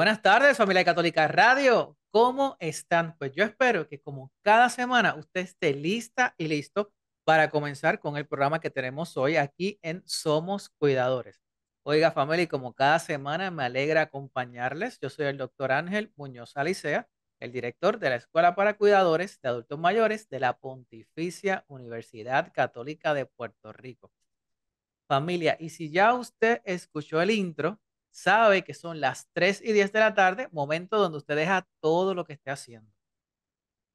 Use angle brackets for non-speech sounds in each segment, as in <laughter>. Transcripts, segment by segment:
Buenas tardes, familia Católica Radio. ¿Cómo están? Pues yo espero que como cada semana usted esté lista y listo para comenzar con el programa que tenemos hoy aquí en Somos Cuidadores. Oiga, familia, y como cada semana me alegra acompañarles. Yo soy el doctor Ángel Muñoz Alicea, el director de la Escuela para Cuidadores de Adultos Mayores de la Pontificia Universidad Católica de Puerto Rico. Familia, y si ya usted escuchó el intro, sabe que son las 3 y 10 de la tarde, momento donde usted deja todo lo que esté haciendo.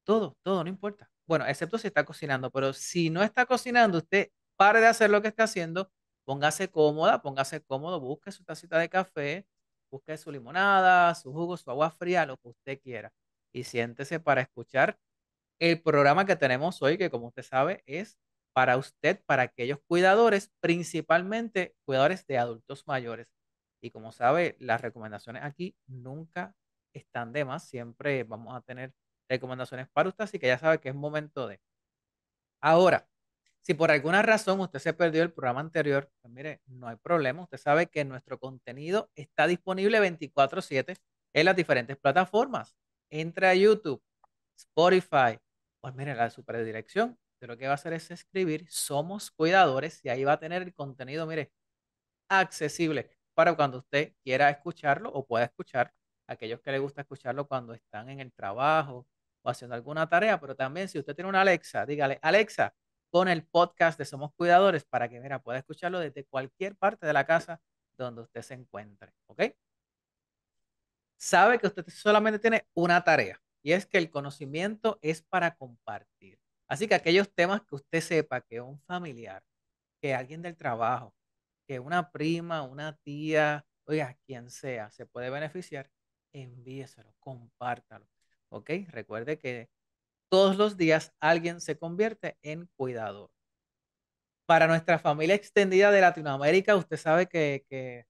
Todo, todo, no importa. Bueno, excepto si está cocinando, pero si no está cocinando, usted pare de hacer lo que está haciendo, póngase cómoda, póngase cómodo, busque su tacita de café, busque su limonada, su jugo, su agua fría, lo que usted quiera. Y siéntese para escuchar el programa que tenemos hoy, que como usted sabe, es para usted, para aquellos cuidadores, principalmente cuidadores de adultos mayores. Y como sabe, las recomendaciones aquí nunca están de más. Siempre vamos a tener recomendaciones para usted, así que ya sabe que es momento de. Ahora, si por alguna razón usted se perdió el programa anterior, pues mire, no hay problema. Usted sabe que nuestro contenido está disponible 24/7 en las diferentes plataformas. Entra a YouTube, Spotify, pues mire, la superdirección de lo que va a hacer es escribir Somos Cuidadores y ahí va a tener el contenido, mire, accesible para cuando usted quiera escucharlo o pueda escuchar aquellos que les gusta escucharlo cuando están en el trabajo o haciendo alguna tarea, pero también si usted tiene una Alexa, dígale, Alexa, pon el podcast de Somos Cuidadores para que, mira, pueda escucharlo desde cualquier parte de la casa donde usted se encuentre, ¿ok? Sabe que usted solamente tiene una tarea y es que el conocimiento es para compartir. Así que aquellos temas que usted sepa que un familiar, que alguien del trabajo, que una prima, una tía, oiga, quien sea, se puede beneficiar, envíeselo, compártalo. ¿Ok? Recuerde que todos los días alguien se convierte en cuidador. Para nuestra familia extendida de Latinoamérica, usted sabe que, que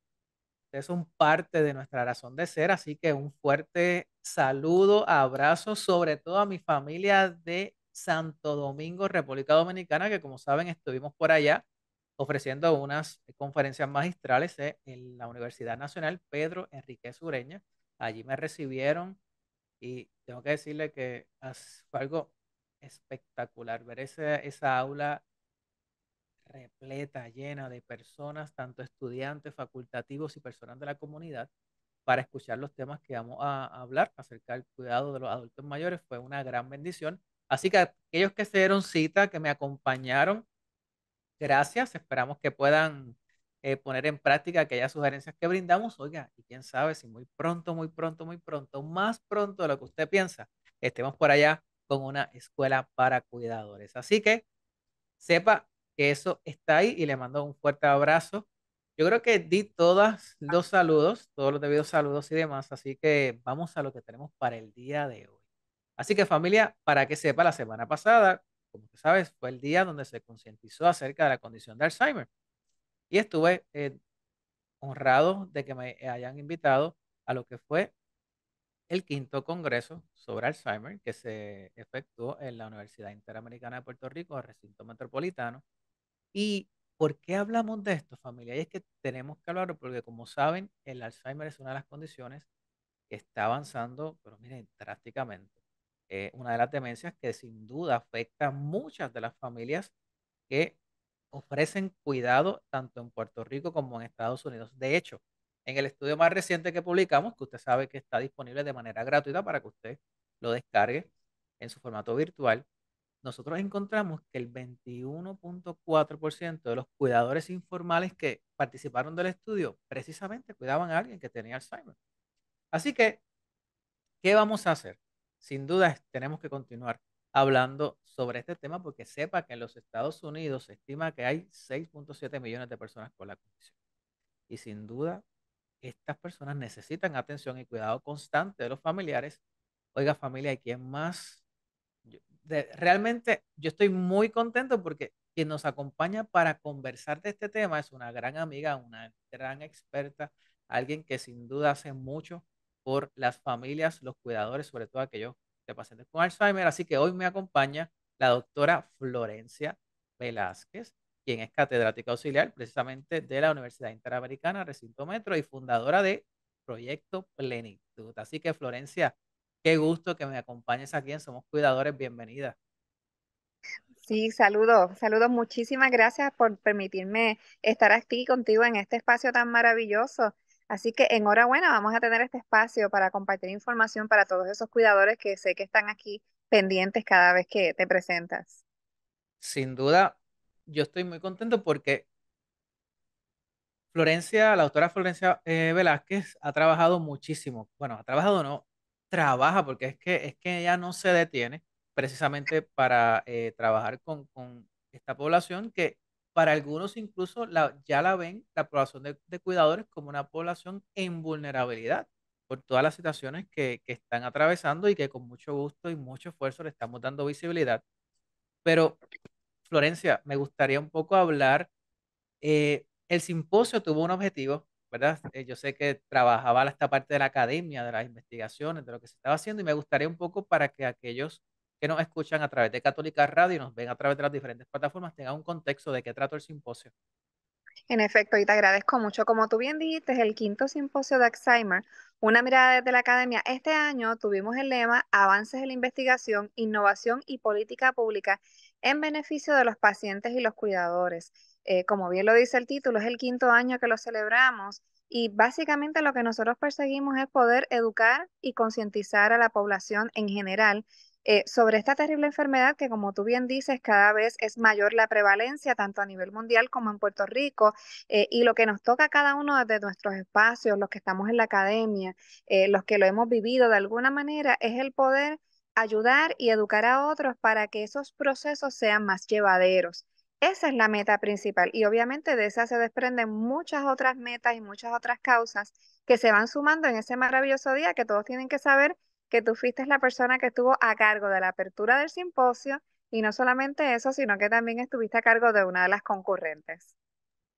ustedes son parte de nuestra razón de ser, así que un fuerte saludo, abrazo, sobre todo a mi familia de Santo Domingo, República Dominicana, que como saben estuvimos por allá ofreciendo unas conferencias magistrales en la Universidad Nacional Pedro Enrique Sureña. Allí me recibieron y tengo que decirle que fue algo espectacular ver esa aula repleta, llena de personas, tanto estudiantes, facultativos y personas de la comunidad, para escuchar los temas que vamos a hablar acerca del cuidado de los adultos mayores. Fue una gran bendición. Así que aquellos que se dieron cita, que me acompañaron, Gracias, esperamos que puedan eh, poner en práctica aquellas sugerencias que brindamos. Oiga, y quién sabe si muy pronto, muy pronto, muy pronto, más pronto de lo que usted piensa, estemos por allá con una escuela para cuidadores. Así que sepa que eso está ahí y le mando un fuerte abrazo. Yo creo que di todos los saludos, todos los debidos saludos y demás, así que vamos a lo que tenemos para el día de hoy. Así que familia, para que sepa, la semana pasada como tú sabes, fue el día donde se concientizó acerca de la condición de Alzheimer. Y estuve eh, honrado de que me hayan invitado a lo que fue el quinto congreso sobre Alzheimer que se efectuó en la Universidad Interamericana de Puerto Rico, recinto metropolitano. ¿Y por qué hablamos de esto, familia? Y es que tenemos que hablarlo porque, como saben, el Alzheimer es una de las condiciones que está avanzando, pero miren, drásticamente. Eh, una de las demencias que sin duda afecta a muchas de las familias que ofrecen cuidado tanto en Puerto Rico como en Estados Unidos. De hecho, en el estudio más reciente que publicamos, que usted sabe que está disponible de manera gratuita para que usted lo descargue en su formato virtual, nosotros encontramos que el 21.4% de los cuidadores informales que participaron del estudio precisamente cuidaban a alguien que tenía Alzheimer. Así que, ¿qué vamos a hacer? Sin duda tenemos que continuar hablando sobre este tema porque sepa que en los Estados Unidos se estima que hay 6.7 millones de personas con la condición. Y sin duda, estas personas necesitan atención y cuidado constante de los familiares. Oiga, familia, ¿y quién más? realmente yo estoy muy contento porque quien nos acompaña para conversar de este tema es una gran amiga, una gran experta, alguien que sin duda hace mucho por las familias, los cuidadores, sobre todo aquellos de pacientes con Alzheimer. Así que hoy me acompaña la doctora Florencia Velázquez, quien es catedrática auxiliar precisamente de la Universidad Interamericana, Recinto Metro, y fundadora de Proyecto Plenitud. Así que Florencia, qué gusto que me acompañes aquí en Somos Cuidadores, bienvenida. Sí, saludos, saludos. Muchísimas gracias por permitirme estar aquí contigo en este espacio tan maravilloso. Así que enhorabuena, vamos a tener este espacio para compartir información para todos esos cuidadores que sé que están aquí pendientes cada vez que te presentas. Sin duda, yo estoy muy contento porque Florencia, la autora Florencia eh, Velázquez ha trabajado muchísimo. Bueno, ha trabajado no, trabaja porque es que, es que ella no se detiene precisamente para eh, trabajar con, con, esta población que para algunos incluso ya la ven, la población de, cuidadores, como una población en vulnerabilidad por todas las situaciones que, que están atravesando y que con mucho gusto y mucho esfuerzo le estamos dando visibilidad. Pero, Florencia, me gustaría un poco hablar. Eh, el simposio tuvo un objetivo, ¿verdad? Eh, yo sé que trabajaba esta parte de la academia, de las investigaciones, de lo que se estaba haciendo, y me gustaría un poco para que aquellos que nos escuchan a través de Católica Radio y nos ven a través de las diferentes plataformas tengan un contexto de qué trató el simposio. En efecto, y te agradezco mucho. Como tú bien dijiste, es el quinto simposio de Alzheimer, una mirada desde la academia. Este año tuvimos el lema Avances en la investigación, innovación y política pública en beneficio de los pacientes y los cuidadores. Eh, como bien lo dice el título, es el quinto año que lo celebramos y básicamente lo que nosotros perseguimos es poder educar y concientizar a la población en general eh, sobre esta terrible enfermedad que, como tú bien dices, cada vez es mayor la prevalencia, tanto a nivel mundial como en Puerto Rico, eh, y lo que nos toca a cada uno desde nuestros espacios, los que estamos en la academia, los que lo hemos vivido de alguna manera, es el poder ayudar y educar a otros para que esos procesos sean más llevaderos. Esa es la meta principal y obviamente de esa se desprenden muchas otras metas y muchas otras causas que se van sumando en ese maravilloso día que todos tienen que saber que tú fuiste la persona que estuvo a cargo de la apertura del simposio y no solamente eso, sino que también estuviste a cargo de una de las concurrentes.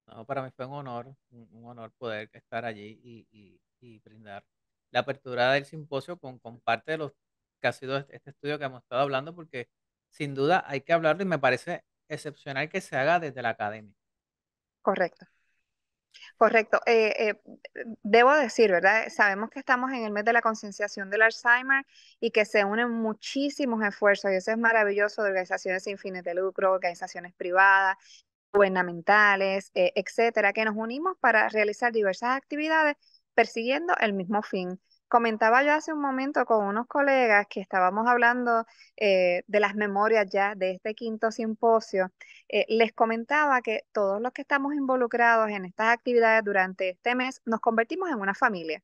No, para mí fue un honor, un, honor poder estar allí y, y, brindar la apertura del simposio con, con parte de los que ha sido este, este estudio que hemos estado hablando, porque sin duda hay que hablarlo y me parece excepcional que se haga desde la academia. Correcto. Correcto. Eh, eh, debo decir, ¿verdad? Sabemos que estamos en el mes de la concienciación del Alzheimer y que se unen muchísimos esfuerzos, y eso es maravilloso, de organizaciones sin fines de lucro, organizaciones privadas, gubernamentales, eh, etcétera, que nos unimos para realizar diversas actividades persiguiendo el mismo fin. Comentaba yo hace un momento con unos colegas que estábamos hablando eh, de las memorias ya de este quinto simposio. Eh, les comentaba que todos los que estamos involucrados en estas actividades durante este mes nos convertimos en una familia.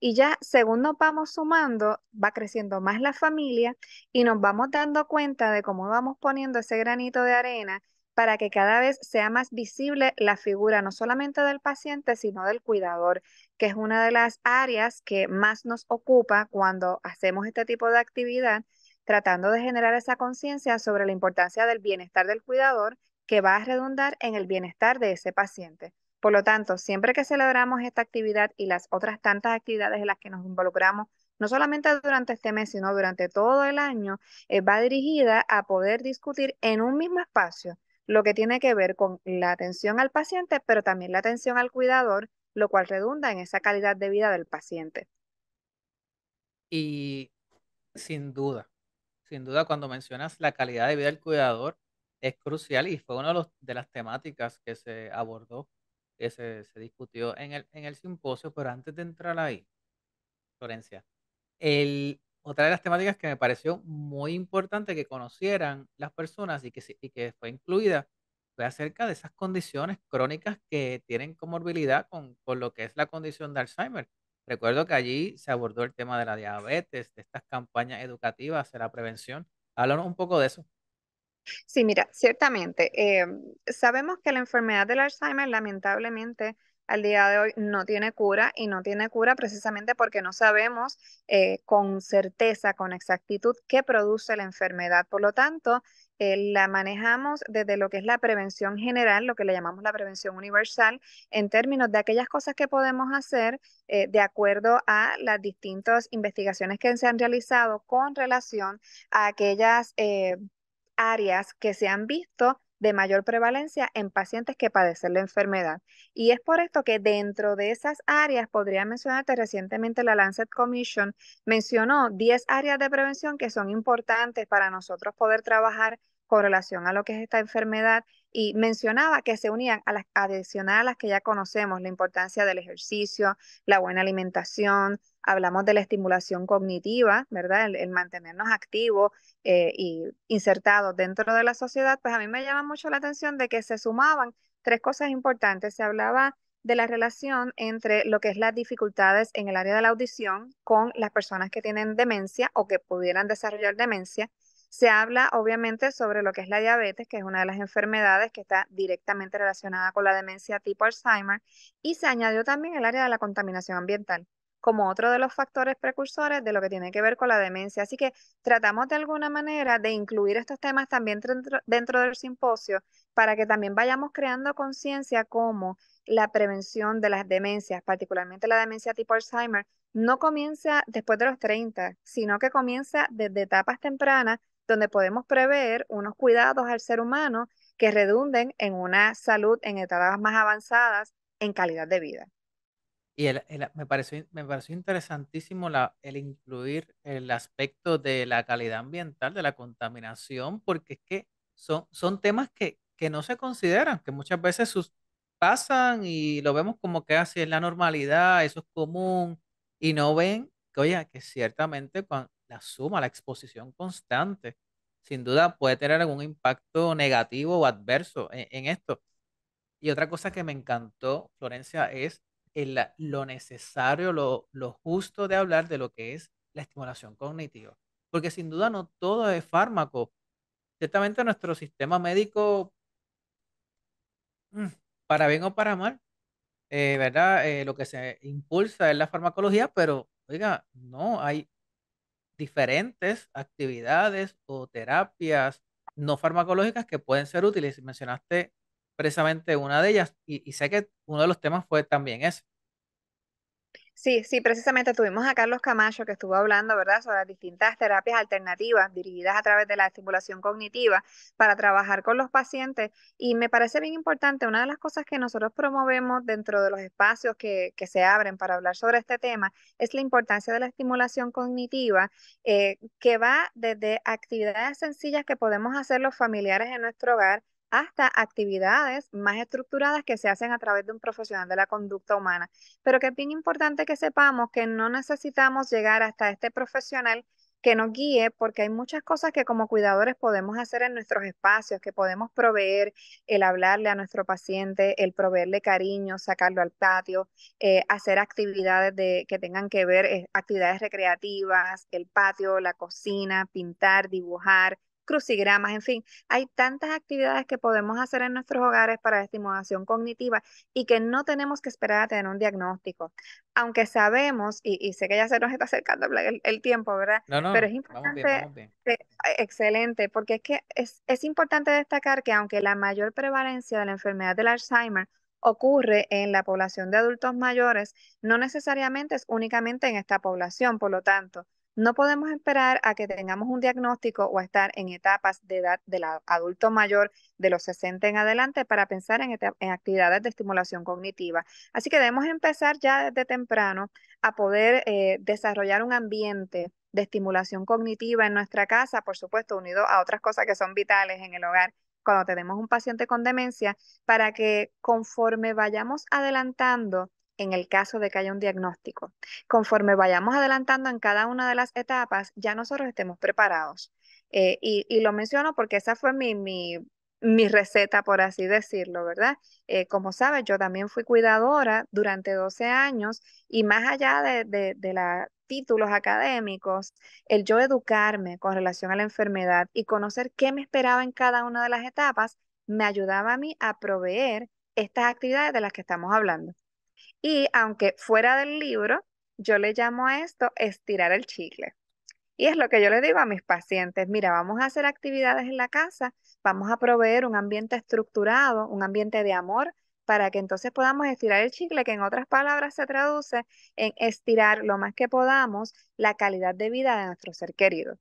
Y ya según nos vamos sumando, va creciendo más la familia y nos vamos dando cuenta de cómo vamos poniendo ese granito de arena para que cada vez sea más visible la figura no solamente del paciente, sino del cuidador, que es una de las áreas que más nos ocupa cuando hacemos este tipo de actividad, tratando de generar esa conciencia sobre la importancia del bienestar del cuidador que va a redundar en el bienestar de ese paciente. Por lo tanto, siempre que celebramos esta actividad y las otras tantas actividades en las que nos involucramos, no solamente durante este mes, sino durante todo el año, eh, va dirigida a poder discutir en un mismo espacio lo que tiene que ver con la atención al paciente, pero también la atención al cuidador, lo cual redunda en esa calidad de vida del paciente. Y sin duda, sin duda cuando mencionas la calidad de vida del cuidador, es crucial y fue una de, de las temáticas que se abordó, que se, se discutió en el, en el simposio, pero antes de entrar ahí, Florencia, el, otra de las temáticas que me pareció muy importante que conocieran las personas y que, y que fue incluida fue acerca de esas condiciones crónicas que tienen comorbilidad con, lo que es la condición de Alzheimer. Recuerdo que allí se abordó el tema de la diabetes, de estas campañas educativas de la prevención. Háblanos un poco de eso. Sí, mira, ciertamente, eh, sabemos que la enfermedad del Alzheimer lamentablemente al día de hoy no tiene cura y no tiene cura precisamente porque no sabemos eh, con certeza, con exactitud, qué produce la enfermedad. Por lo tanto, eh, la manejamos desde lo que es la prevención general, lo que le llamamos la prevención universal, en términos de aquellas cosas que podemos hacer eh, de acuerdo a las distintas investigaciones que se han realizado con relación a aquellas áreas que se han visto de mayor prevalencia en pacientes que padecen la enfermedad. Y es por esto que dentro de esas áreas, podría mencionarte recientemente la Lancet Commission mencionó 10 áreas de prevención que son importantes para nosotros poder trabajar con relación a lo que es esta enfermedad y mencionaba que se unían a las adicionales a las que ya conocemos, la importancia del ejercicio, la buena alimentación, hablamos de la estimulación cognitiva, ¿verdad? El, mantenernos activos eh, y insertados dentro de la sociedad, pues a mí me llama mucho la atención de que se sumaban tres cosas importantes. Se hablaba de la relación entre lo que es las dificultades en el área de la audición con las personas que tienen demencia o que pudieran desarrollar demencia se habla obviamente sobre lo que es la diabetes, que es una de las enfermedades que está directamente relacionada con la demencia tipo Alzheimer, y se añadió también el área de la contaminación ambiental como otro de los factores precursores de lo que tiene que ver con la demencia. Así que tratamos de alguna manera de incluir estos temas también dentro, del simposio para que también vayamos creando conciencia como la prevención de las demencias, particularmente la demencia tipo Alzheimer, no comienza después de los 30, sino que comienza desde etapas tempranas donde podemos prever unos cuidados al ser humano que redunden en una salud en etapas más avanzadas en calidad de vida. Y me, pareció, me pareció interesantísimo la, el incluir el aspecto de la calidad ambiental, de la contaminación, porque es que son, son temas que, que no se consideran, que muchas veces sus, pasan y lo vemos como que así es la normalidad, eso es común, y no ven que, oye, que ciertamente cuando, la suma, la exposición constante, sin duda puede tener algún impacto negativo o adverso en, esto. Y otra cosa que me encantó, Florencia, es lo necesario, lo, justo de hablar de lo que es la estimulación cognitiva. Porque sin duda no todo es fármaco. Ciertamente nuestro sistema médico, <clears throat> para bien o para mal, eh, ¿verdad? Eh, lo que se impulsa es la farmacología, pero, oiga, no, hay diferentes actividades o terapias no farmacológicas que pueden ser útiles. Mencionaste precisamente una de ellas y, sé que uno de los temas fue también ese. Sí, sí, precisamente tuvimos a Carlos Camacho que estuvo hablando, ¿verdad?, sobre las distintas terapias alternativas dirigidas a través de la estimulación cognitiva para trabajar con los pacientes. Y me parece bien importante, una de las cosas que nosotros promovemos dentro de los espacios que, que se abren para hablar sobre este tema es la importancia de la estimulación cognitiva, eh, que va desde actividades sencillas que podemos hacer los familiares en nuestro hogar hasta actividades más estructuradas que se hacen a través de un profesional de la conducta humana. Pero que es bien importante que sepamos que no necesitamos llegar hasta este profesional que nos guíe, porque hay muchas cosas que como cuidadores podemos hacer en nuestros espacios, que podemos proveer, el hablarle a nuestro paciente, el proveerle cariño, sacarlo al patio, eh, hacer actividades de, que tengan que ver, eh, actividades recreativas, el patio, la cocina, pintar, dibujar, crucigramas, en fin, hay tantas actividades que podemos hacer en nuestros hogares para estimulación cognitiva y que no tenemos que esperar a tener un diagnóstico. Aunque sabemos, y, sé que ya se nos está acercando el, tiempo, ¿verdad? Pero es importante, excelente, porque es que es, es importante destacar que aunque la mayor prevalencia de la enfermedad del Alzheimer ocurre en la población de adultos mayores, no necesariamente es únicamente en esta población, por lo tanto, no podemos esperar a que tengamos un diagnóstico o estar en etapas de edad del adulto mayor de los 60 en adelante para pensar en, actividades de estimulación cognitiva. Así que debemos empezar ya desde temprano a poder eh, desarrollar un ambiente de estimulación cognitiva en nuestra casa, por supuesto, unido a otras cosas que son vitales en el hogar cuando tenemos un paciente con demencia, para que conforme vayamos adelantando en el caso de que haya un diagnóstico. Conforme vayamos adelantando en cada una de las etapas, ya nosotros estemos preparados. Eh, y, lo menciono porque esa fue mi, mi, mi receta, por así decirlo, ¿verdad? Eh, como sabes, yo también fui cuidadora durante 12 años y más allá de, de, de los títulos académicos, el yo educarme con relación a la enfermedad y conocer qué me esperaba en cada una de las etapas, me ayudaba a mí a proveer estas actividades de las que estamos hablando. Y aunque fuera del libro, yo le llamo a esto estirar el chicle. Y es lo que yo le digo a mis pacientes, mira, vamos a hacer actividades en la casa, vamos a proveer un ambiente estructurado, un ambiente de amor, para que entonces podamos estirar el chicle, que en otras palabras se traduce en estirar lo más que podamos la calidad de vida de nuestro ser querido.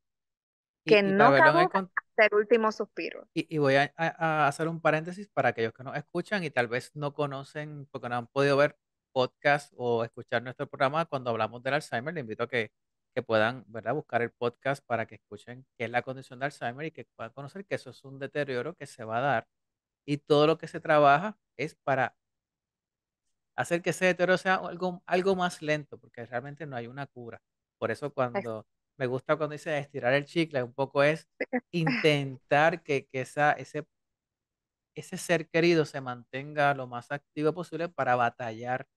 que Y, no caduca con- hasta el último suspiro. Y, y voy a- a hacer un paréntesis para aquellos que nos escuchan y tal vez no conocen, porque no han podido ver podcast o escuchar nuestro programa cuando hablamos del Alzheimer. Les invito a que, que puedan, ¿verdad? buscar el podcast para que escuchen qué es la condición de Alzheimer y que puedan conocer que eso es un deterioro que se va a dar y todo lo que se trabaja es para hacer que ese deterioro sea algo, algo más lento, porque realmente no hay una cura. Por eso cuando me gusta cuando dice estirar el chicle, un poco es <laughs> intentar que, que esa, ese ese ser querido se mantenga lo más activo posible para batallar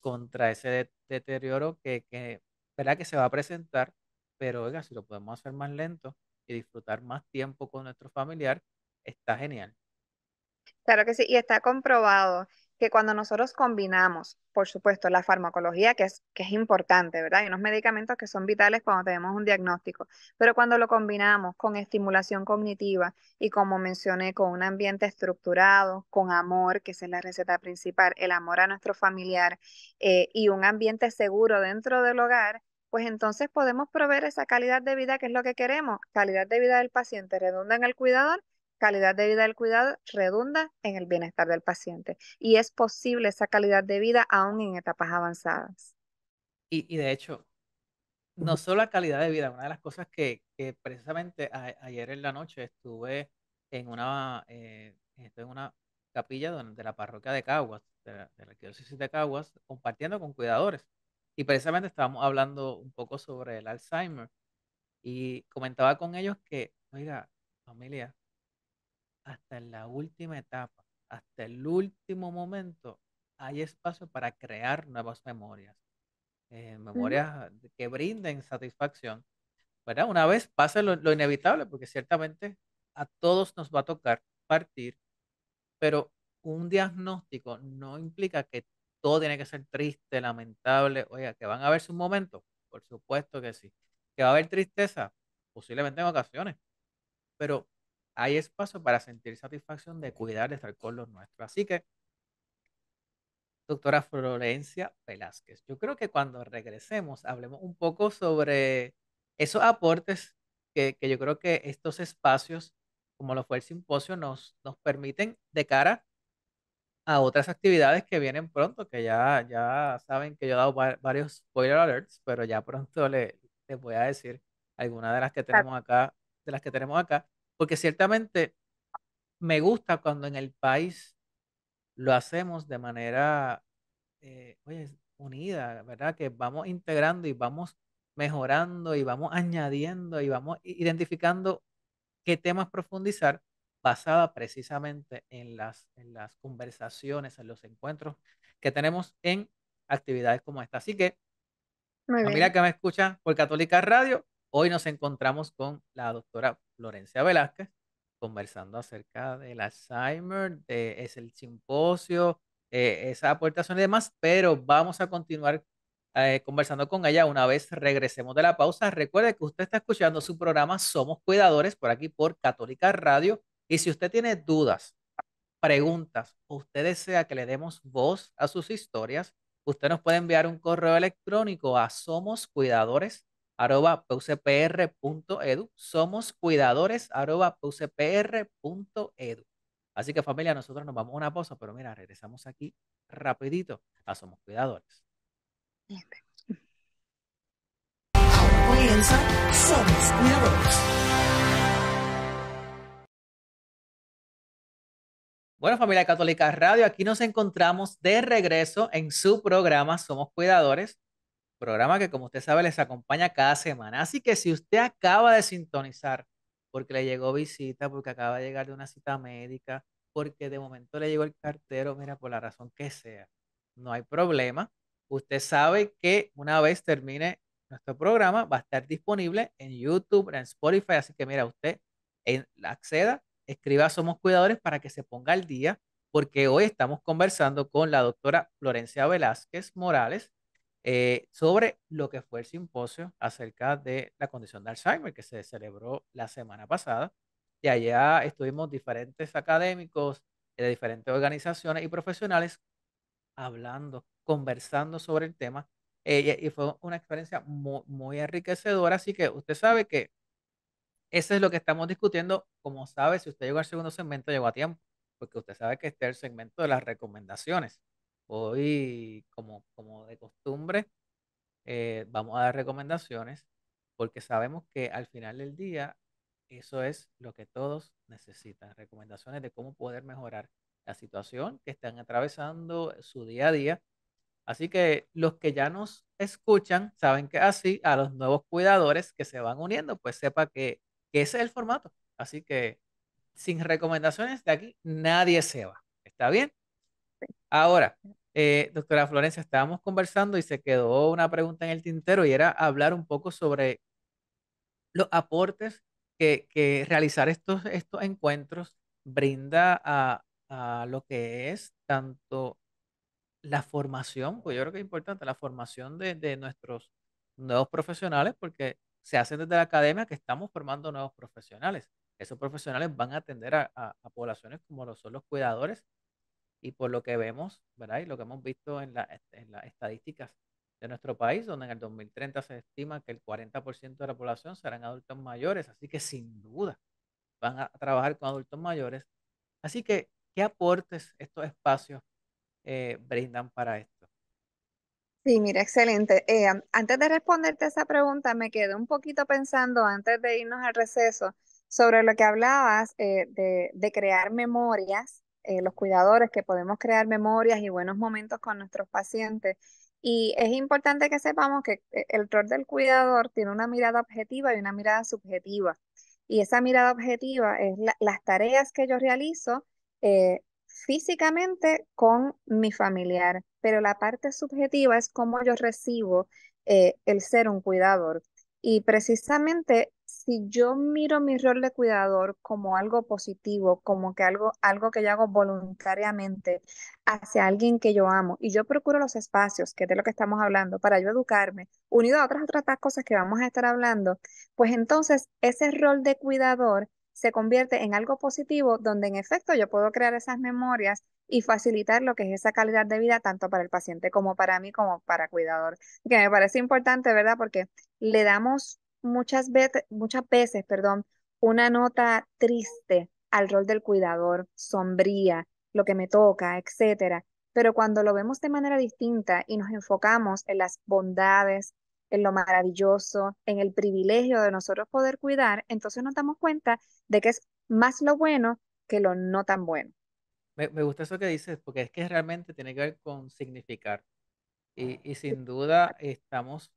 contra ese de- deterioro que, que, ¿verdad? que se va a presentar. Pero oiga, si lo podemos hacer más lento y disfrutar más tiempo con nuestro familiar, está genial. Claro que sí, y está comprobado que cuando nosotros combinamos, por supuesto, la farmacología, que es, que es importante, ¿verdad? Hay unos medicamentos que son vitales cuando tenemos un diagnóstico, pero cuando lo combinamos con estimulación cognitiva y como mencioné, con un ambiente estructurado, con amor, que es la receta principal, el amor a nuestro familiar eh, y un ambiente seguro dentro del hogar, pues entonces podemos proveer esa calidad de vida que es lo que queremos. Calidad de vida del paciente redunda en el cuidador calidad de vida del cuidado redunda en el bienestar del paciente y es posible esa calidad de vida aún en etapas avanzadas. Y, y de hecho, no solo la calidad de vida, una de las cosas que, que precisamente a- ayer en la noche estuve en una, eh, estuve en una capilla donde- de la parroquia de Caguas, de la, de la arquidiócesis de Caguas, compartiendo con cuidadores. Y precisamente estábamos hablando un poco sobre el Alzheimer y comentaba con ellos que, oiga, familia, hasta en la última etapa, hasta el último momento, hay espacio para crear nuevas memorias, eh, memorias que brinden satisfacción ¿verdad? Una vez pase lo, lo inevitable, porque ciertamente a todos nos va a tocar partir, pero un diagnóstico no implica que todo tiene que ser triste, lamentable. Oiga, que van a haber sus momentos, por supuesto que sí. Que va a haber tristeza, posiblemente en ocasiones, pero hay espacio para sentir satisfacción de cuidar, de estar con los nuestros. Así que doctora Florencia Velázquez. Yo creo que cuando regresemos hablemos un poco sobre esos aportes que, que yo creo que estos espacios, como lo fue el simposio, nos, nos permiten de cara a otras actividades que vienen pronto, que ya, ya saben que yo he dado va- varios spoiler alerts, pero ya pronto le, les voy a decir algunas de las que tenemos acá, de las que tenemos acá, porque ciertamente me gusta cuando en el país lo hacemos de manera eh, oye, unida, ¿verdad? Que vamos integrando y vamos mejorando y vamos añadiendo y vamos identificando qué temas profundizar basada precisamente en las, en las conversaciones, en los encuentros que tenemos en actividades como esta. Así que bien. que me escucha por Católica Radio, hoy nos encontramos con la doctora Florencia Velázquez conversando acerca del Alzheimer, es el simposio, eh, esa aportación y demás, pero vamos a continuar eh, conversando con ella una vez regresemos de la pausa. Recuerde que usted está escuchando su programa Somos Cuidadores por aquí por Católica Radio y si usted tiene dudas preguntas usted desea que le demos voz a sus historias, usted nos puede enviar un correo electrónico a somoscuidadores@pucpr.edu, somoscuidadores@pucpr.edu. Así que familia, nosotros nos vamos a una pausa, pero mira, regresamos aquí rapidito a Somos Cuidadores. Ahora comienza Somos Cuidadores. Bueno, familia Católica Radio, aquí nos encontramos de regreso en su programa Somos Cuidadores, programa que como usted sabe les acompaña cada semana. Así que si usted acaba de sintonizar porque le llegó visita, porque acaba de llegar de una cita médica, porque de momento le llegó el cartero, mira, por la razón que sea, no hay problema. Usted sabe que una vez termine nuestro programa va a estar disponible en YouTube, en Spotify, así que mira, usted acceda escriba Somos Cuidadores para que se ponga al día, porque hoy estamos conversando con la doctora Florencia Velázquez Morales eh, sobre lo que fue el simposio acerca de la condición de Alzheimer que se celebró la semana pasada. Y allá estuvimos diferentes académicos de diferentes organizaciones y profesionales hablando, conversando sobre el tema. eh, y y fue una experiencia muy, muy enriquecedora, así que usted sabe que Eso es lo que estamos discutiendo. Como sabe, si usted llegó al segundo segmento, llegó a tiempo, porque usted sabe que este es el segmento de las recomendaciones. Hoy, como, como de costumbre, eh, vamos a dar recomendaciones, porque sabemos que al final del día, eso es lo que todos necesitan, recomendaciones de cómo poder mejorar la situación que están atravesando su día a día. Así que los que ya nos escuchan saben que así a los nuevos cuidadores que se van uniendo, pues sepa que que ese es el formato. Así que sin recomendaciones de aquí, nadie se va. ¿Está bien? Ahora, eh, doctora Florencia, estábamos conversando y se quedó una pregunta en el tintero y era hablar un poco sobre los aportes que, realizar estos, estos encuentros brinda a, a lo que es tanto la formación, pues yo creo que es importante, la formación de, de nuestros nuevos profesionales, porque se hace desde la academia que estamos formando nuevos profesionales. Esos profesionales van a atender a, a- a poblaciones como lo son los cuidadores y por lo que vemos, ¿verdad? Y lo que hemos visto en, la, en las estadísticas de nuestro país, donde en el 2030 se estima que el 40% de la población serán adultos mayores, así que sin duda van a trabajar con adultos mayores. Así que, ¿qué aportes estos espacios eh, brindan para esto? Sí, mira, excelente. Eh, an- antes de responderte esa pregunta, me quedé un poquito pensando antes de irnos al receso sobre lo que hablabas eh, de crear memorias, eh, los cuidadores que podemos crear memorias y buenos momentos con nuestros pacientes. Y es importante que sepamos que eh, el rol del cuidador tiene una mirada objetiva y una mirada subjetiva. Y esa mirada objetiva es la- las tareas que yo realizo. eh, físicamente con mi familiar, pero la parte subjetiva es cómo yo recibo el ser un cuidador. Y precisamente si yo miro mi rol de cuidador como algo positivo, como que algo, algo que yo hago voluntariamente hacia alguien que yo amo, y yo procuro los espacios, que es de lo que estamos hablando, para yo educarme, unido a otras otras cosas que vamos a estar hablando, pues entonces ese rol de cuidador se convierte en algo positivo donde en efecto yo puedo crear esas memorias y facilitar lo que es esa calidad de vida tanto para el paciente como para mí como para cuidador. Que me parece importante, ¿verdad? Porque le damos muchas veces, muchas veces, perdón, una nota triste al rol del cuidador, sombría, lo que me toca, etcétera. Pero cuando lo vemos de manera distinta y nos enfocamos en las bondades, en lo maravilloso, en el privilegio de nosotros poder cuidar, entonces nos damos cuenta de que es más lo bueno que lo no tan bueno. Me, me gusta eso que dices, porque es que realmente tiene que ver con significar. Y, y sin duda estamos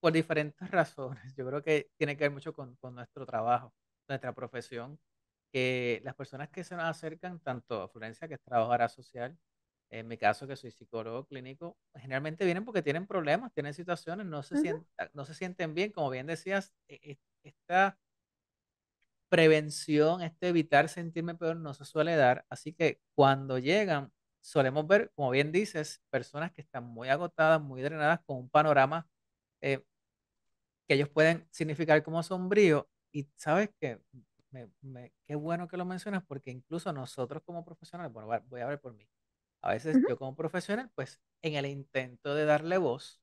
por diferentes razones. Yo creo que tiene que ver mucho con, con nuestro trabajo, nuestra profesión, que las personas que se nos acercan, tanto a Florencia, que es trabajadora social, en mi caso, que soy psicólogo clínico, generalmente vienen porque tienen problemas, tienen situaciones, no se Ujú, sienten, no se sienten bien, como bien decías, e- e- esta prevención, este evitar sentirme peor no se suele dar, así que cuando llegan, solemos ver, como bien dices, personas que están muy agotadas, muy drenadas, con un panorama eh, que ellos pueden significar como sombrío. Y sabes que me, me- qué bueno que lo mencionas, porque incluso nosotros como profesionales, bueno, voy a ver por mí. A veces ujú, yo como profesional, pues en el intento de darle voz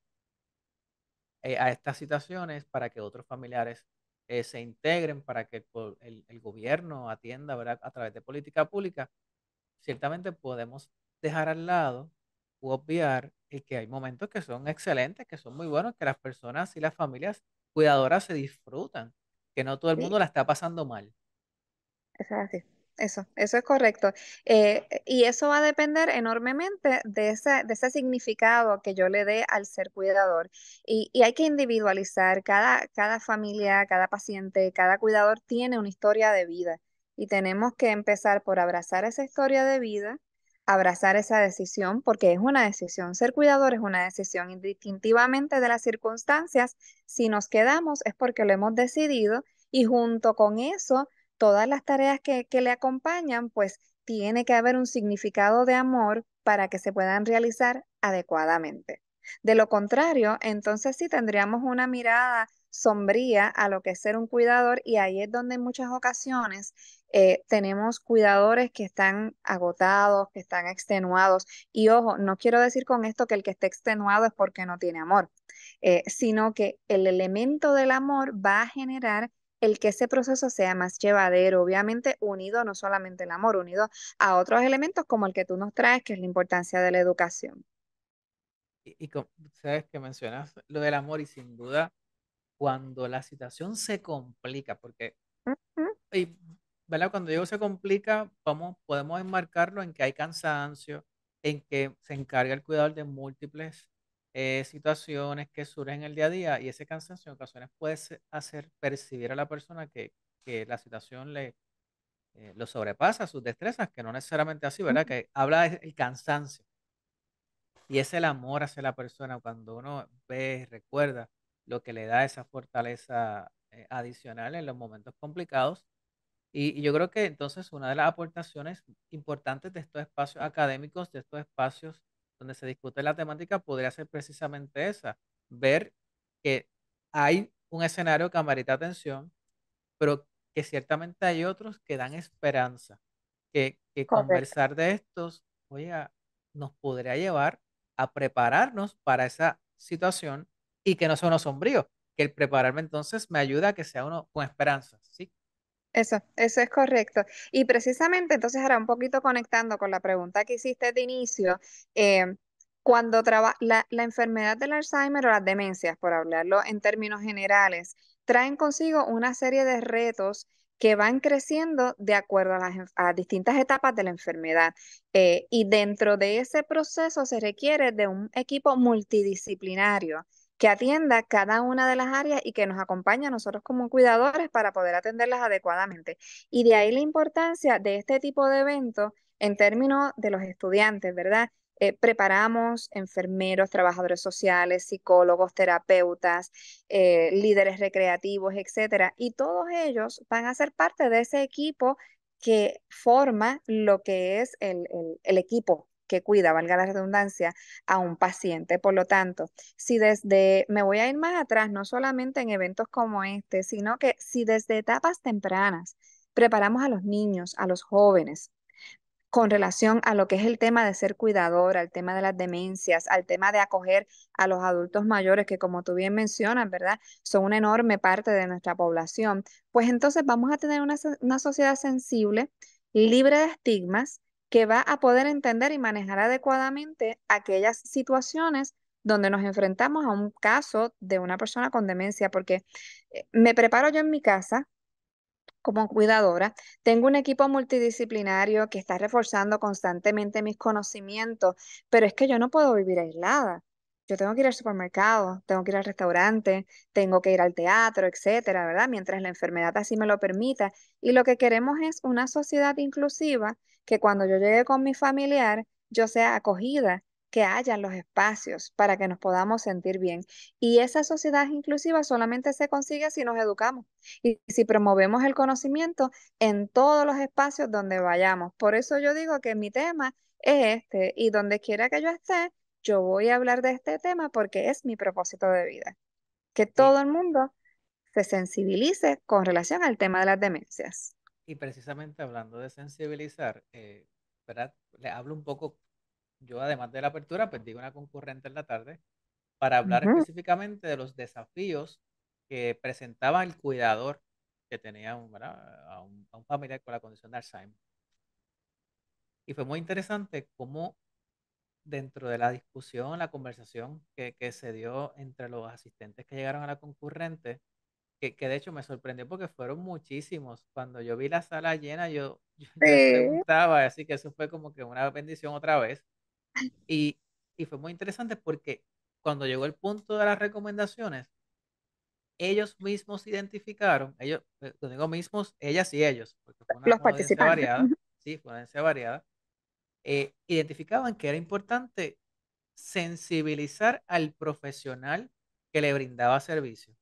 eh, a estas situaciones para que otros familiares eh, se integren, para que el, el- el gobierno atienda, ¿verdad? A través de política pública, ciertamente podemos dejar al lado u obviar el que hay momentos que son excelentes, que son muy buenos, que las personas y las familias cuidadoras se disfrutan, que no todo el Sí, mundo la está pasando mal. eso es así. Eso, eso es correcto. Eh, y eso va a depender enormemente de ese, de ese significado que yo le dé al ser cuidador. Y, y hay que individualizar. Cada, cada familia, cada paciente, cada cuidador tiene una historia de vida. Y tenemos que empezar por abrazar esa historia de vida, abrazar esa decisión, porque es una decisión. Ser cuidador es una decisión indistintivamente de las circunstancias. Si nos quedamos es porque lo hemos decidido y junto con eso todas las tareas que, que le acompañan, pues tiene que haber un significado de amor para que se puedan realizar adecuadamente. De lo contrario, entonces sí tendríamos una mirada sombría a lo que es ser un cuidador y ahí es donde en muchas ocasiones eh, tenemos cuidadores que están agotados, que están extenuados. Y ojo, no quiero decir con esto que el que esté extenuado es porque no tiene amor, eh, sino que el elemento del amor va a generar el que ese proceso sea más llevadero, obviamente unido no solamente el amor, unido a otros elementos como el que tú nos traes, que es la importancia de la educación. Y, y sabes que mencionas lo del amor y sin duda cuando la situación se complica, porque Ujú, y, ¿verdad? Cuando digo se complica, vamos, podemos enmarcarlo en que hay cansancio, en que se encarga el cuidador de múltiples eh, situaciones que surgen en el día a día y ese cansancio en ocasiones puede se- hacer percibir a la persona que, que la situación le eh, lo sobrepasa, sus destrezas, que no necesariamente así, ¿verdad? Que habla del cansancio y es el amor hacia la persona cuando uno ve recuerda lo que le da esa fortaleza eh, adicional en los momentos complicados. Y, y yo creo que entonces una de las aportaciones importantes de estos espacios académicos, de estos espacios donde se discute la temática, podría ser precisamente esa, ver que hay un escenario que amerita atención, pero que ciertamente hay otros que dan esperanza, que, que conversar de estos, oiga, nos podría llevar a prepararnos para esa situación y que no sea uno sombrío, que el prepararme entonces me ayuda a que sea uno con esperanza, ¿sí? Eso, eso es correcto. Y precisamente, entonces, ahora un poquito conectando con la pregunta que hiciste de inicio, eh, cuando traba- la, enfermedad del Alzheimer o las demencias, por hablarlo en términos generales, traen consigo una serie de retos que van creciendo de acuerdo a las distintas etapas de la enfermedad. Eh, y dentro de ese proceso se requiere de un equipo multidisciplinario que atienda cada una de las áreas y que nos acompañe a nosotros como cuidadores para poder atenderlas adecuadamente. Y de ahí la importancia de este tipo de eventos en términos de los estudiantes, ¿verdad? Eh, preparamos enfermeros, trabajadores sociales, psicólogos, terapeutas, eh, líderes recreativos, etcétera, y todos ellos van a ser parte de ese equipo que forma lo que es el, el el equipo que cuida, valga la redundancia, a un paciente. Por lo tanto, si desde, me voy a ir más atrás, no solamente en eventos como este, sino que si desde etapas tempranas preparamos a los niños, a los jóvenes, con relación a lo que es el tema de ser cuidador, al tema de las demencias, al tema de acoger a los adultos mayores, que como tú bien mencionas, ¿verdad? Son una enorme parte de nuestra población, pues entonces vamos a tener una, una sociedad sensible, libre de estigmas, que va a poder entender y manejar adecuadamente aquellas situaciones donde nos enfrentamos a un caso de una persona con demencia, porque eh, me preparo yo en mi casa como cuidadora, tengo un equipo multidisciplinario que está reforzando constantemente mis conocimientos, pero es que yo no puedo vivir aislada. Yo tengo que ir al supermercado, tengo que ir al restaurante, tengo que ir al teatro, etcétera, ¿verdad? Mientras la enfermedad así me lo permita. Y lo que queremos es una sociedad inclusiva que cuando yo llegue con mi familiar, yo sea acogida, que haya los espacios para que nos podamos sentir bien. Y esa sociedad inclusiva solamente se consigue si nos educamos y si promovemos el conocimiento en todos los espacios donde vayamos. Por eso yo digo que mi tema es este y donde quiera que yo esté, yo voy a hablar de este tema porque es mi propósito de vida, que Y, todo el mundo se sensibilice con relación al tema de las demencias. y precisamente hablando de sensibilizar, eh, ¿verdad? Le hablo un poco, yo además de la apertura, pues digo una concurrente en la tarde, para hablar Ujú. específicamente de los desafíos que presentaba el cuidador que tenía un, a, un, a un familiar con la condición de Alzheimer. Y fue muy interesante cómo dentro de la discusión, la conversación que, que se dio entre los asistentes que llegaron a la concurrente, que, que de hecho me sorprendió porque fueron muchísimos. Cuando yo vi la sala llena, yo, <laughs> yo, Sí, preguntaba, así que eso fue como que una bendición otra vez. Y, y fue muy interesante porque cuando llegó el punto de las recomendaciones, ellos mismos identificaron, ellos, eh, digo mismos, ellas y ellos, porque fue una, los participantes. variada, sí, fue una variada, eh, identificaban que era importante sensibilizar al profesional que le brindaba servicio.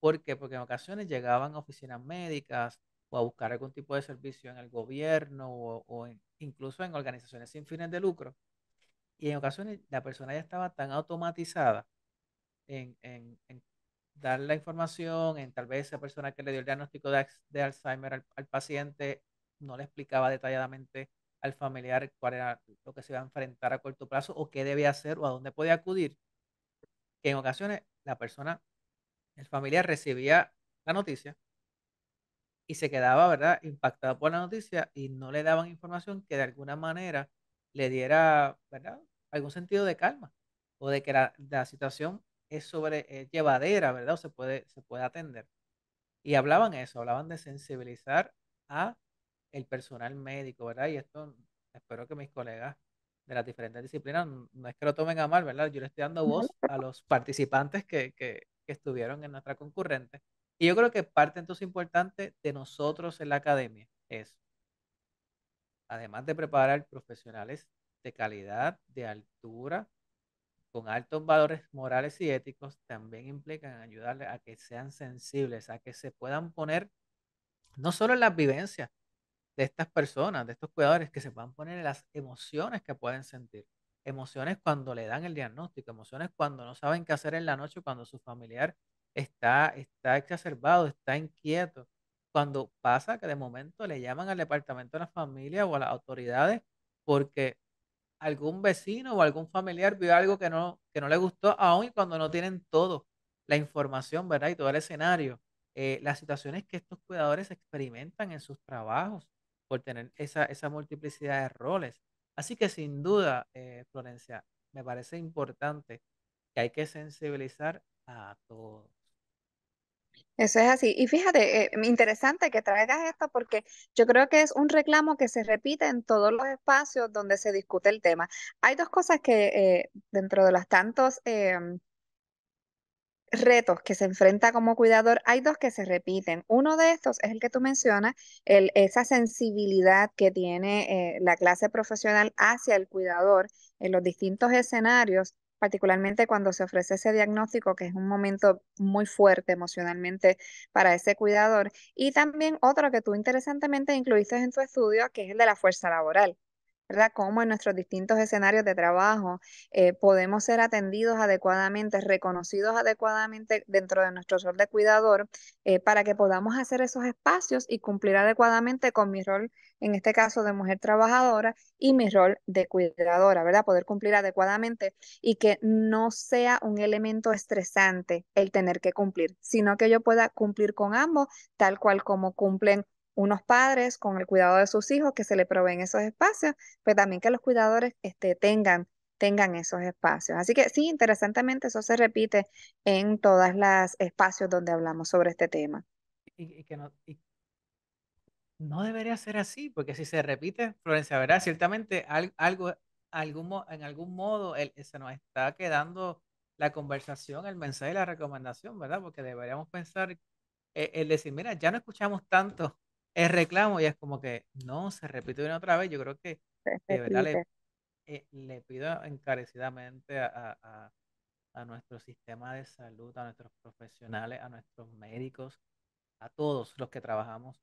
¿Por qué? Porque en ocasiones llegaban a oficinas médicas o a buscar algún tipo de servicio en el gobierno o, incluso en organizaciones sin fines de lucro. Y en ocasiones la persona ya estaba tan automatizada en, dar la información, en tal vez esa persona que le dio el diagnóstico de, Alz- de Alzheimer al, al paciente no le explicaba detalladamente al familiar cuál era lo que se iba a enfrentar a corto plazo o qué debía hacer o a dónde podía acudir, que en ocasiones la persona, el familiar recibía la noticia y se quedaba, ¿verdad?, impactado por la noticia y no le daban información que de alguna manera le diera, ¿verdad?, algún sentido de calma o de que la, la situación es sobre es llevadera, ¿verdad? O se puede, se puede atender. Y hablaban eso, hablaban de sensibilizar a el personal médico, ¿verdad? Y esto espero que mis colegas de las diferentes disciplinas no es que lo tomen a mal, ¿verdad? Yo le estoy dando voz a los participantes que, que, que estuvieron en nuestra concurrente. Y yo creo que parte entonces importante de nosotros en la academia es, además de preparar profesionales de calidad, de altura, con altos valores morales y éticos, también implican ayudarle a que sean sensibles, a que se puedan poner no solo en las vivencias de estas personas, de estos cuidadores, que se puedan poner las emociones que pueden sentir. Emociones cuando le dan el diagnóstico, emociones cuando no saben qué hacer en la noche, cuando su familiar está, está exacerbado, está inquieto. Cuando pasa que de momento le llaman al departamento de la familia o a las autoridades porque algún vecino o algún familiar vio algo que no, que no le gustó, aun cuando no tienen todo la información, ¿verdad? Y todo el escenario. Eh, las situaciones que estos cuidadores experimentan en sus trabajos por tener esa, esa multiplicidad de roles. Así que sin duda, eh, Florencia, me parece importante que hay que sensibilizar a todos. Eso es así. Y fíjate, eh, interesante que traigas esto porque yo creo que es un reclamo que se repite en todos los espacios donde se discute el tema. Hay dos cosas que eh, dentro de los tantos em, retos que se enfrenta como cuidador, hay dos que se repiten. Uno de estos es el que tú mencionas, el, esa sensibilidad que tiene eh, la clase profesional hacia el cuidador en los distintos escenarios particularmente cuando se ofrece ese diagnóstico, que es un momento muy fuerte emocionalmente para ese cuidador. Y también otro que tú interesantemente incluiste en tu estudio, que es el de la fuerza laboral. ¿Verdad? Cómo en nuestros distintos escenarios de trabajo eh, podemos ser atendidos adecuadamente, reconocidos adecuadamente dentro de nuestro rol de cuidador, eh, para que podamos hacer esos espacios y cumplir adecuadamente con mi rol, en este caso de mujer trabajadora, y mi rol de cuidadora, ¿verdad? Poder cumplir adecuadamente y que no sea un elemento estresante el tener que cumplir, sino que yo pueda cumplir con ambos, tal cual como cumplen unos padres con el cuidado de sus hijos que se le proveen esos espacios, pero también que los cuidadores este, tengan, tengan esos espacios. Así que sí, interesantemente eso se repite en todos los espacios donde hablamos sobre este tema. Y, que no, no debería ser así, porque si se repite, Florencia, ¿verdad? Ciertamente algo, en algún modo se nos está quedando la conversación, el mensaje la recomendación, ¿verdad? Porque deberíamos pensar, eh, el decir, mira, ya no escuchamos tanto el reclamo y es como que no se repite una otra vez. Yo creo que de verdad le, eh, le pido encarecidamente a, a, a, nuestro sistema de salud, a nuestros profesionales, a nuestros médicos, a todos los que trabajamos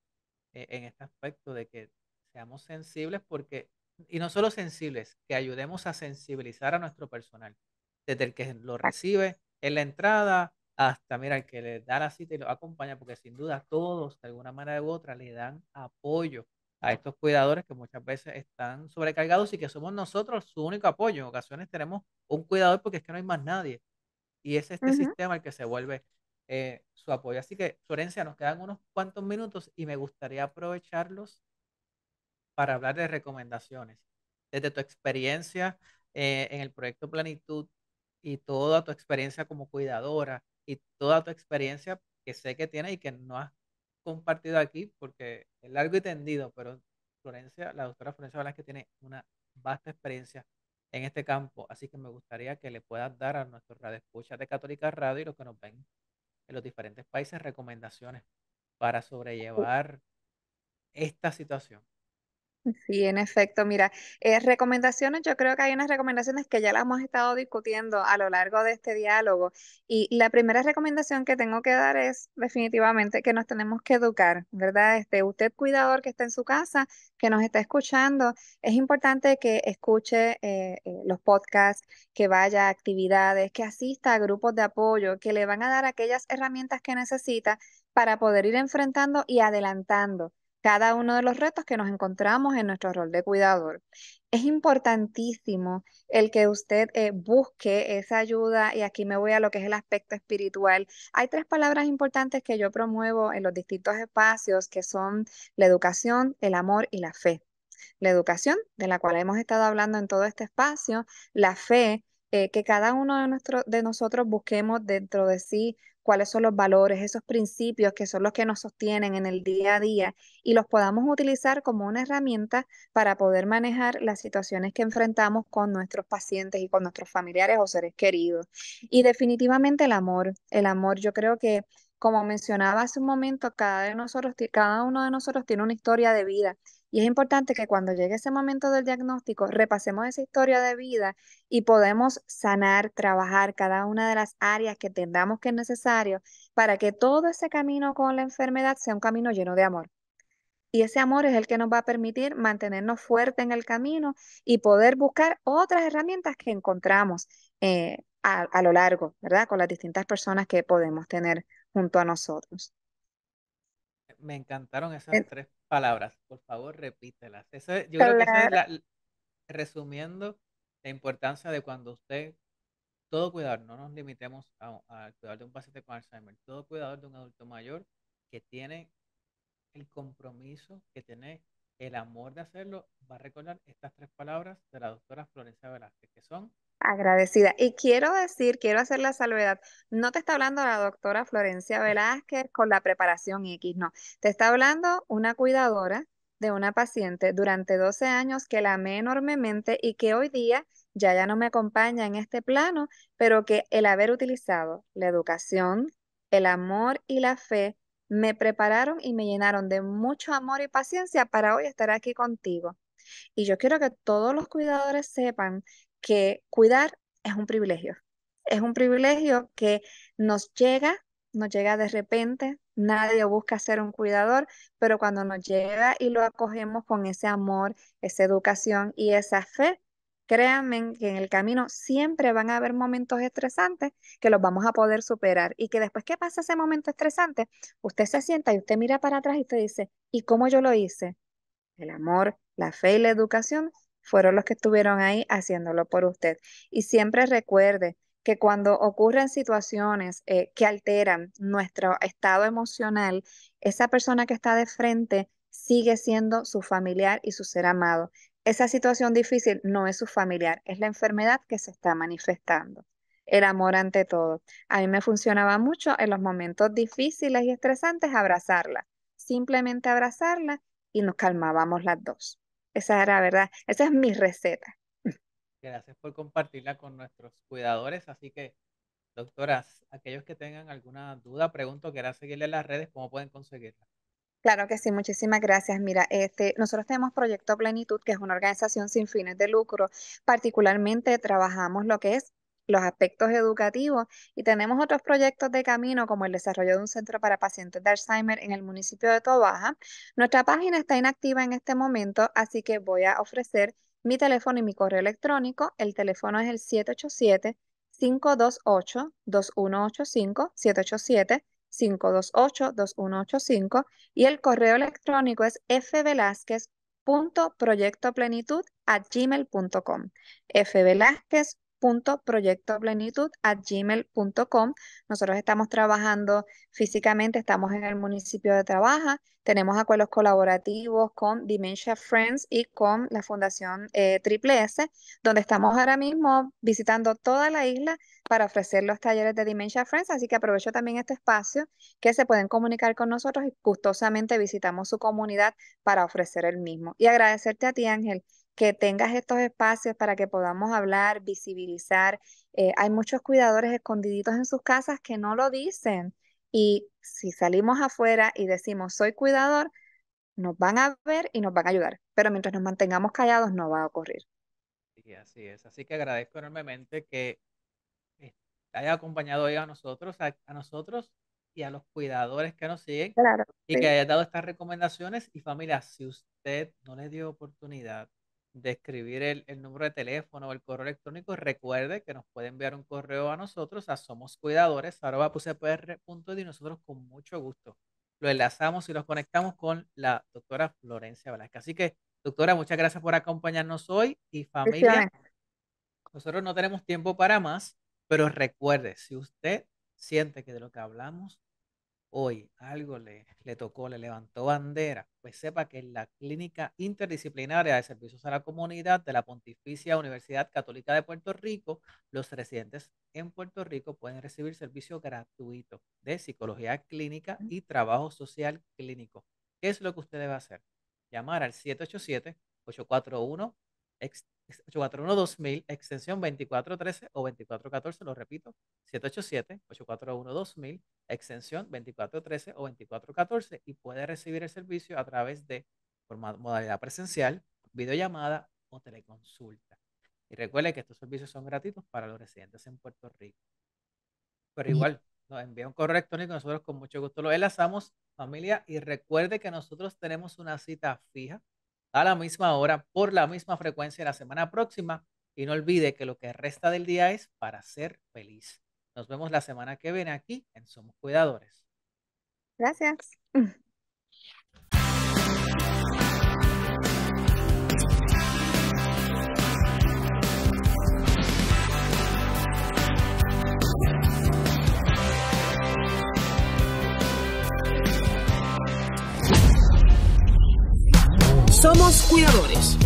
eh, en este aspecto de que seamos sensibles porque, y no solo sensibles, que ayudemos a sensibilizar a nuestro personal, desde el que lo recibe en la entrada hasta, mira, el que le da la cita y lo acompaña, porque sin duda todos, de alguna manera u otra, le dan apoyo a estos cuidadores que muchas veces están sobrecargados y que somos nosotros su único apoyo. En ocasiones tenemos un cuidador porque es que no hay más nadie. Y es este sistema el que se vuelve eh, su apoyo. Así que, Florencia, nos quedan unos cuantos minutos y me gustaría aprovecharlos para hablar de recomendaciones. Desde tu experiencia eh, en el proyecto Plenitud y toda tu experiencia como cuidadora, y toda tu experiencia que sé que tienes y que no has compartido aquí porque es largo y tendido, pero Florencia, la doctora Florencia que tiene una vasta experiencia en este campo, así que me gustaría que le puedas dar a nuestros radioescuchas de Católica Radio y los que nos ven en los diferentes países recomendaciones para sobrellevar esta situación. Sí, en efecto, mira, eh, recomendaciones, yo creo que hay unas recomendaciones que ya las hemos estado discutiendo a lo largo de este diálogo y la primera recomendación que tengo que dar es definitivamente que nos tenemos que educar, ¿verdad? Este, usted cuidador que está en su casa, que nos está escuchando, es importante que escuche eh, eh, los podcasts, que vaya a actividades, que asista a grupos de apoyo, que le van a dar aquellas herramientas que necesita para poder ir enfrentando y adelantando cada uno de los retos que nos encontramos en nuestro rol de cuidador. Es importantísimo el que usted eh, busque esa ayuda y aquí me voy a lo que es el aspecto espiritual. Hay tres palabras importantes que yo promuevo en los distintos espacios que son la educación, el amor y la fe. La educación, de la cual hemos estado hablando en todo este espacio, la fe, eh, que cada uno de, nuestro, de nosotros busquemos dentro de sí cuáles son los valores, esos principios que son los que nos sostienen en el día a día y los podamos utilizar como una herramienta para poder manejar las situaciones que enfrentamos con nuestros pacientes y con nuestros familiares o seres queridos. Y definitivamente el amor, el amor, yo creo que como mencionaba hace un momento, cada, de nosotros, cada uno de nosotros tiene una historia de vida y es importante que cuando llegue ese momento del diagnóstico, repasemos esa historia de vida y podemos sanar, trabajar cada una de las áreas que tengamos que es necesario para que todo ese camino con la enfermedad sea un camino lleno de amor. Y ese amor es el que nos va a permitir mantenernos fuertes en el camino y poder buscar otras herramientas que encontramos eh, a, lo largo, ¿verdad? Con las distintas personas que podemos tener junto a nosotros. Me encantaron esas tres palabras, por favor, repítelas. Eso, yo creo que eso es la, resumiendo la importancia de cuando usted, todo cuidador, no nos limitemos a, cuidar de un paciente con Alzheimer, todo cuidador de un adulto mayor que tiene el compromiso, que tiene el amor de hacerlo, va a recordar estas tres palabras de la doctora Florencia Velázquez, que son agradecida. Y quiero decir, quiero hacer la salvedad, no te está hablando la doctora Florencia Velázquez con la preparación X, no, te está hablando una cuidadora de una paciente durante 12 años que la amé enormemente y que hoy día ya ya no me acompaña en este plano, pero que el haber utilizado la educación, el amor y la fe me prepararon y me llenaron de mucho amor y paciencia para hoy estar aquí contigo. Y yo quiero que todos los cuidadores sepan que cuidar es un privilegio. Es un privilegio que nos llega, nos llega de repente, nadie busca ser un cuidador, pero cuando nos llega y lo acogemos con ese amor, esa educación y esa fe, créanme que en el camino siempre van a haber momentos estresantes que los vamos a poder superar y que después que pasa ese momento estresante, usted se sienta y usted mira para atrás y usted dice, ¿y cómo yo lo hice? El amor, la fe y la educación fueron los que estuvieron ahí haciéndolo por usted. Y siempre recuerde que cuando ocurren situaciones eh, que alteran nuestro estado emocional, esa persona que está de frente sigue siendo su familiar y su ser amado. Esa situación difícil no es su familiar, es la enfermedad que se está manifestando. El amor ante todo. A mí me funcionaba mucho en los momentos difíciles y estresantes abrazarla. Simplemente abrazarla y nos calmábamos las dos. Esa era, ¿verdad? Esa es mi receta. Gracias por compartirla con nuestros cuidadores. Así que, doctoras, aquellos que tengan alguna duda, pregunto, quieran seguirle las redes, ¿cómo pueden conseguirla? Claro que sí, muchísimas gracias. Mira, este, nosotros tenemos Proyecto Plenitud, que es una organización sin fines de lucro. Particularmente trabajamos lo que es los aspectos educativos y tenemos otros proyectos de camino como el desarrollo de un centro para pacientes de Alzheimer en el municipio de Tobaja. Nuestra página está inactiva en este momento, así que voy a ofrecer mi teléfono y mi correo electrónico. El teléfono es el 787-528-2185, 787-528-2185 y el correo electrónico es fvelázquez.proyectoplenitud@gmail.com. fvelázquez gmail.com Nosotros estamos trabajando físicamente, estamos en el municipio de Trabaja, tenemos acuerdos colaborativos con Dementia Friends y con la Fundación eh, Triple S, donde estamos ahora mismo visitando toda la isla para ofrecer los talleres de Dementia Friends, así que aprovecho también este espacio que se pueden comunicar con nosotros y gustosamente visitamos su comunidad para ofrecer el mismo. Y agradecerte a ti, Ángel, que tengas estos espacios para que podamos hablar, visibilizar. Eh, hay muchos cuidadores escondiditos en sus casas que no lo dicen. Y si salimos afuera y decimos soy cuidador, nos van a ver y nos van a ayudar. Pero mientras nos mantengamos callados no va a ocurrir. Sí, así es. Así que agradezco enormemente que haya acompañado hoy a nosotros, a, nosotros y a los cuidadores que nos siguen y que haya dado estas recomendaciones. Y familia, si usted no le dio oportunidad de escribir el, el, número de teléfono o el correo electrónico, recuerde que nos puede enviar un correo a nosotros a somos cuidadores y nosotros con mucho gusto lo enlazamos y los conectamos con la doctora Florencia Velázquez. Así que, doctora, muchas gracias por acompañarnos hoy y familia. Nosotros no tenemos tiempo para más, pero recuerde, si usted siente que de lo que hablamos hoy algo le, le tocó, le levantó bandera, pues sepa que en la Clínica Interdisciplinaria de Servicios a la Comunidad de la Pontificia Universidad Católica de Puerto Rico, los residentes en Puerto Rico pueden recibir servicio gratuito de psicología clínica y trabajo social clínico. ¿Qué es lo que usted debe hacer? Llamar al 787 841 841-2000, extensión 2413 o 2414, lo repito, 787-841-2000, extensión 2413 o 2414 y puede recibir el servicio a través de modalidad presencial, videollamada o teleconsulta. Y recuerde que estos servicios son gratuitos para los residentes en Puerto Rico. Pero igual, nos envía un correo electrónico, nosotros con mucho gusto lo enlazamos, familia, y recuerde que nosotros tenemos una cita fija a la misma hora, por la misma frecuencia la semana próxima. Y no olvide que lo que resta del día es para ser feliz. Nos vemos la semana que viene aquí en Somos Cuidadores. Gracias. Somos cuidadores